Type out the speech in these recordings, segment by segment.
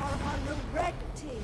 are on the red team.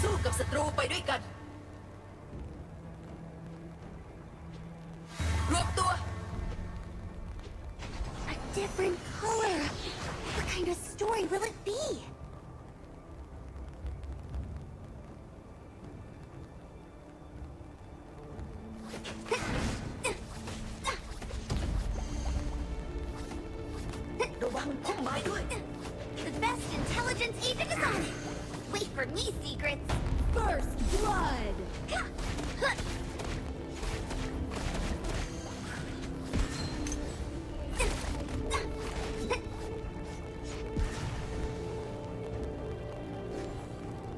สู้กับศัตรูไปด้วยกัน รวมตัว A different color. What kind of story will it be? Intelligence agent is on it. Wait for me, secrets. First blood.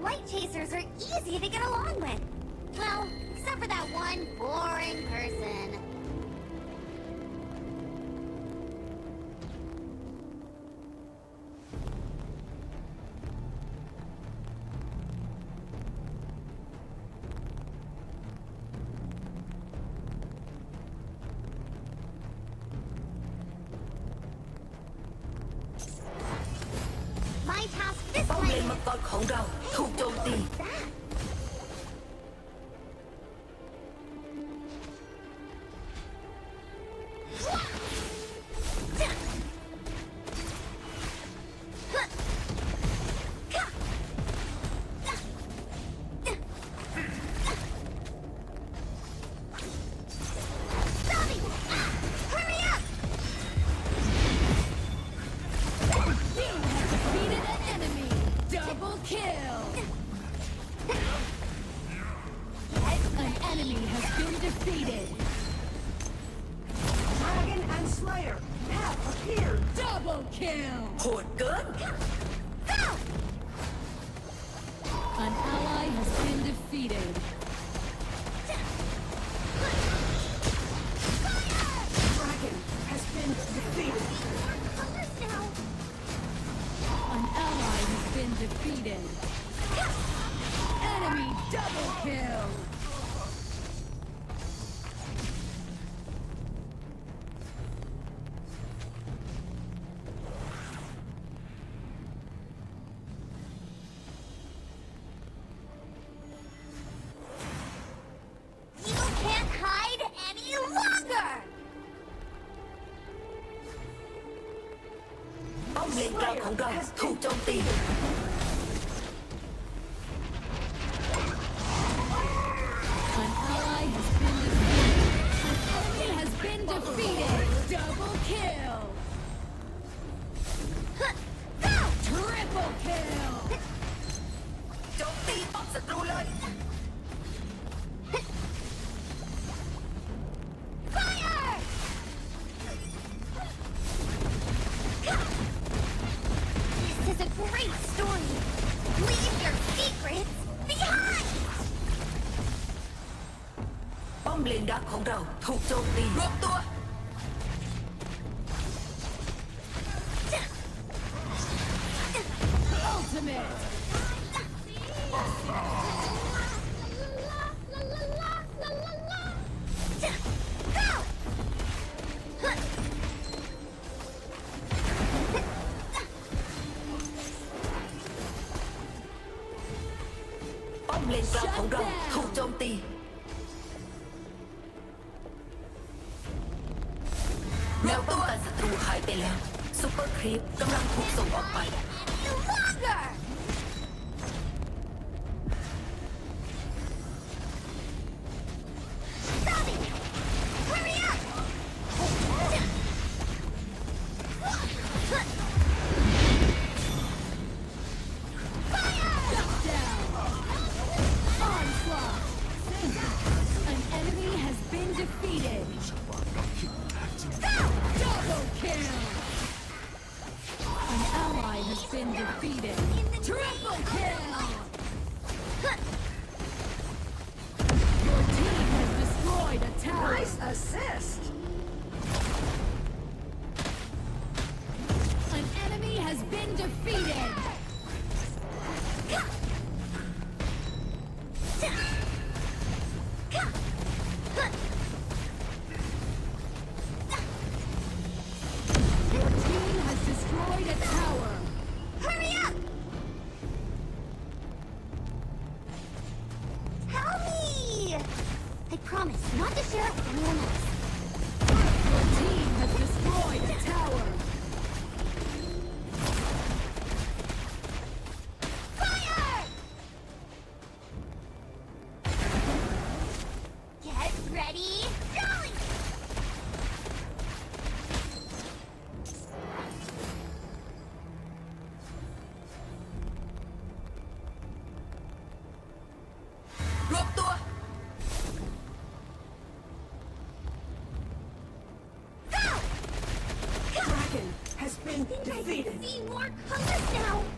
Light chasers are easy to get along with. Well, except for that one boring person. ป้อมเลน time มังกรของเราถูกโจมตี Slayer have appeared. Double kill. Port good. An ally has been defeated. Dragon has been defeated. An ally has been defeated. Enemy double kill! Who has been defeated? great story. Leave your secrets behind! Bom duck. Hold out. Ultimate! กลางของเราถูกโจมตีแนวป้องกันศัตรูหายไปแล้วซุปเปอร์ครีปกำลังถูกส่งออกไป defeated. Double kill. An ally has been defeated. Triple kill. Your team has destroyed a tower. Nice assist. An enemy has been defeated. I think I can see more colors now.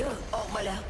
Yürü oğlum. Oh,